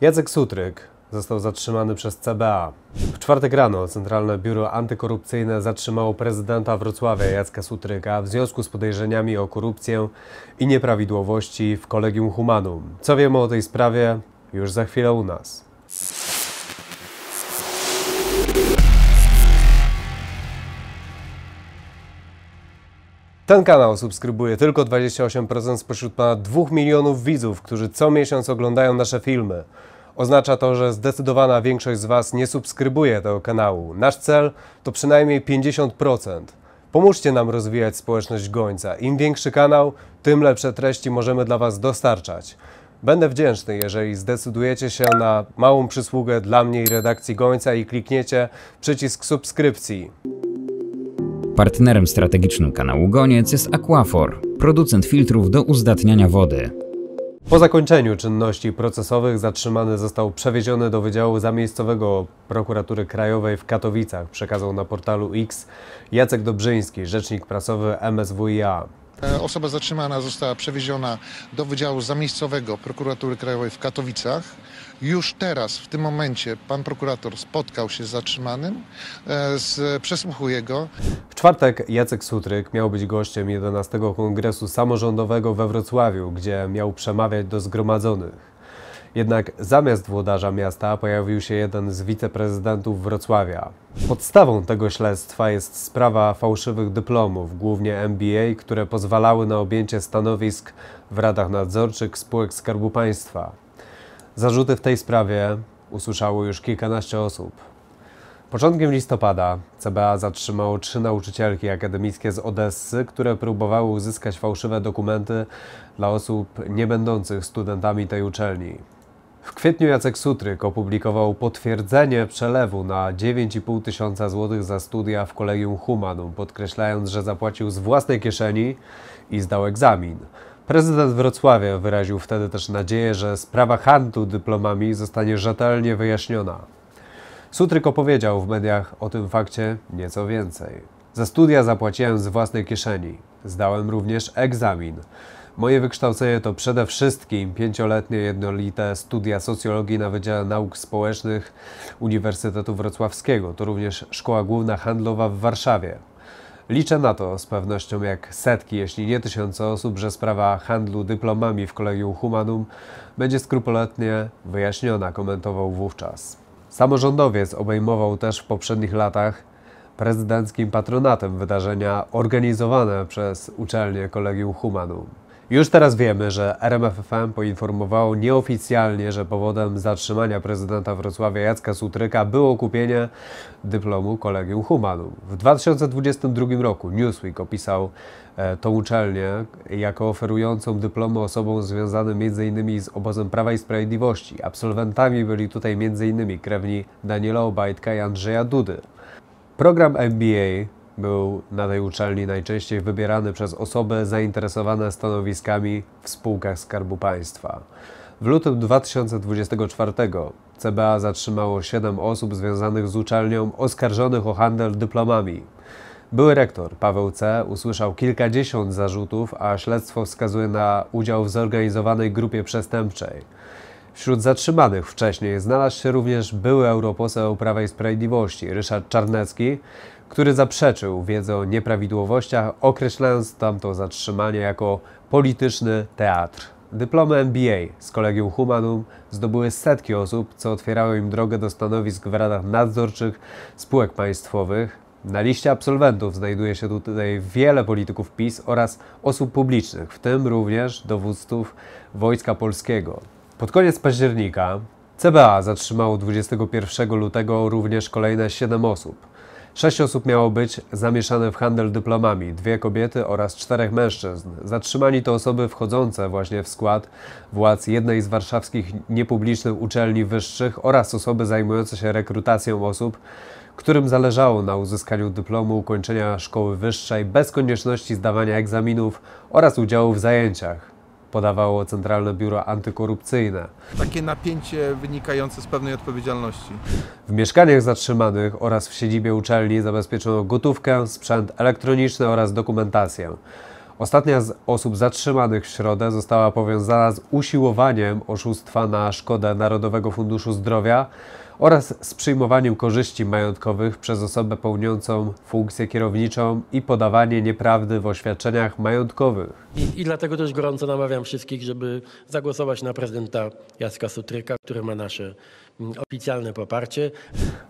Jacek Sutryk został zatrzymany przez CBA. W czwartek rano Centralne Biuro Antykorupcyjne zatrzymało prezydenta Wrocławia Jacka Sutryka w związku z podejrzeniami o korupcję i nieprawidłowości w Kolegium Humanum. Co wiemy o tej sprawie? Już za chwilę u nas. Ten kanał subskrybuje tylko 28% spośród ponad 2 milionów widzów, którzy co miesiąc oglądają nasze filmy. Oznacza to, że zdecydowana większość z Was nie subskrybuje tego kanału. Nasz cel to przynajmniej 50%. Pomóżcie nam rozwijać społeczność Gońca. Im większy kanał, tym lepsze treści możemy dla Was dostarczać. Będę wdzięczny, jeżeli zdecydujecie się na małą przysługę dla mnie i redakcji Gońca i klikniecie przycisk subskrypcji. Partnerem strategicznym kanału Goniec jest Aquafor, producent filtrów do uzdatniania wody. Po zakończeniu czynności procesowych zatrzymany został przewieziony do Wydziału Zamiejscowego Prokuratury Krajowej w Katowicach, przekazał na portalu X Jacek Dobrzyński, rzecznik prasowy MSWiA. E, Osoba zatrzymana została przewieziona do Wydziału Zamiejscowego Prokuratury Krajowej w Katowicach. Już teraz, w tym momencie, pan prokurator spotkał się z zatrzymanym, e, z, przesłuchuje go. W czwartek Jacek Sutryk miał być gościem 11 Kongresu Samorządowego we Wrocławiu, gdzie miał przemawiać do zgromadzonych. Jednak zamiast włodarza miasta pojawił się jeden z wiceprezydentów Wrocławia. Podstawą tego śledztwa jest sprawa fałszywych dyplomów, głównie MBA, które pozwalały na objęcie stanowisk w radach nadzorczych spółek Skarbu Państwa. Zarzuty w tej sprawie usłyszało już kilkanaście osób. Początkiem listopada CBA zatrzymało trzy nauczycielki akademickie z Odessy, które próbowały uzyskać fałszywe dokumenty dla osób nie będących studentami tej uczelni. W kwietniu Jacek Sutryk opublikował potwierdzenie przelewu na 9,5 tysiąca złotych za studia w Kolegium Humanum, podkreślając, że zapłacił z własnej kieszeni i zdał egzamin. Prezydent Wrocławia wyraził wtedy też nadzieję, że sprawa handlu dyplomami zostanie rzetelnie wyjaśniona. Sutryk opowiedział w mediach o tym fakcie nieco więcej. Za studia zapłaciłem z własnej kieszeni. Zdałem również egzamin. Moje wykształcenie to przede wszystkim pięcioletnie jednolite studia socjologii na Wydziale Nauk Społecznych Uniwersytetu Wrocławskiego. To również Szkoła Główna Handlowa w Warszawie. Liczę na to z pewnością jak setki, jeśli nie tysiące osób, że sprawa handlu dyplomami w Kolegium Humanum będzie skrupulatnie wyjaśniona, komentował wówczas. Samorządowiec obejmował też w poprzednich latach prezydenckim patronatem wydarzenia organizowane przez uczelnię Kolegium Humanum. Już teraz wiemy, że RMFFM poinformowało nieoficjalnie, że powodem zatrzymania prezydenta Wrocławia Jacka Sutryka było kupienie dyplomu Kolegium Humanum. W 2022 roku Newsweek opisał e, tą uczelnię jako oferującą dyplomy osobom związanym m.in. z obozem Prawa i Sprawiedliwości. Absolwentami byli tutaj m.in. krewni Daniela Obajtka i Andrzeja Dudy. Program MBA był na tej uczelni najczęściej wybierany przez osoby zainteresowane stanowiskami w spółkach Skarbu Państwa. W lutym 2024 CBA zatrzymało 7 osób związanych z uczelnią oskarżonych o handel dyplomami. Były rektor Paweł C. usłyszał kilkadziesiąt zarzutów, a śledztwo wskazuje na udział w zorganizowanej grupie przestępczej. Wśród zatrzymanych wcześniej znalazł się również były europoseł Prawa i Sprawiedliwości Ryszard Czarnecki, który zaprzeczył wiedzę o nieprawidłowościach, określając tamto zatrzymanie jako polityczny teatr. Dyplomy MBA z Kolegium Humanum zdobyły setki osób, co otwierało im drogę do stanowisk w radach nadzorczych spółek państwowych. Na liście absolwentów znajduje się tutaj wiele polityków PiS oraz osób publicznych, w tym również dowódców Wojska Polskiego. Pod koniec października CBA zatrzymało 21 lutego również kolejne 7 osób. Sześć osób miało być zamieszane w handel dyplomami, dwie kobiety oraz czterech mężczyzn. Zatrzymani to osoby wchodzące właśnie w skład władz jednej z warszawskich niepublicznych uczelni wyższych oraz osoby zajmujące się rekrutacją osób, którym zależało na uzyskaniu dyplomu ukończenia szkoły wyższej bez konieczności zdawania egzaminów oraz udziału w zajęciach podawało Centralne Biuro Antykorupcyjne. Takie napięcie wynikające z pewnej odpowiedzialności. W mieszkaniach zatrzymanych oraz w siedzibie uczelni zabezpieczono gotówkę, sprzęt elektroniczny oraz dokumentację. Ostatnia z osób zatrzymanych w środę została powiązana z usiłowaniem oszustwa na szkodę Narodowego Funduszu Zdrowia oraz z przyjmowaniem korzyści majątkowych przez osobę pełniącą funkcję kierowniczą i podawanie nieprawdy w oświadczeniach majątkowych. I, I dlatego też gorąco namawiam wszystkich, żeby zagłosować na prezydenta Jacka Sutryka, który ma nasze mm, oficjalne poparcie.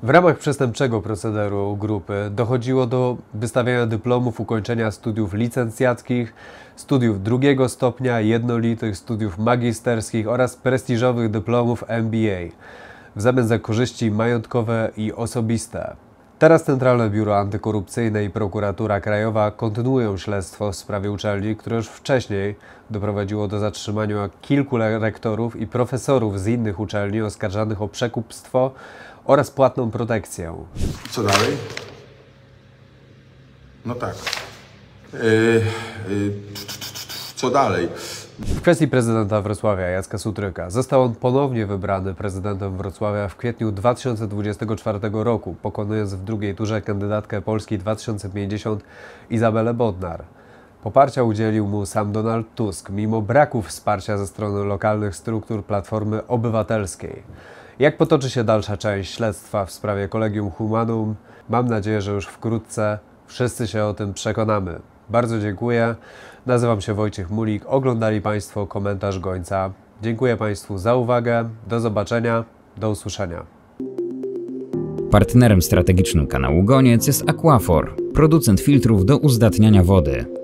W ramach przestępczego procederu grupy dochodziło do wystawiania dyplomów ukończenia studiów licencjackich, studiów drugiego stopnia, jednolitych studiów magisterskich oraz prestiżowych dyplomów MBA w zamian za korzyści majątkowe i osobiste. Teraz Centralne Biuro Antykorupcyjne i Prokuratura Krajowa kontynuują śledztwo w sprawie uczelni, które już wcześniej doprowadziło do zatrzymania kilku rektorów i profesorów z innych uczelni oskarżanych o przekupstwo oraz płatną protekcję. Co dalej? No tak. Yy, yy, co dalej? W kwestii prezydenta Wrocławia Jacka Sutryka został on ponownie wybrany prezydentem Wrocławia w kwietniu 2024 roku, pokonując w drugiej turze kandydatkę Polski 2050 Izabelę Bodnar. Poparcia udzielił mu sam Donald Tusk, mimo braku wsparcia ze strony lokalnych struktur Platformy Obywatelskiej. Jak potoczy się dalsza część śledztwa w sprawie Kolegium Humanum, mam nadzieję, że już wkrótce wszyscy się o tym przekonamy. Bardzo dziękuję. Nazywam się Wojciech Mulik. Oglądali Państwo komentarz Gońca. Dziękuję Państwu za uwagę. Do zobaczenia. Do usłyszenia. Partnerem strategicznym kanału Goniec jest Aquafor, producent filtrów do uzdatniania wody.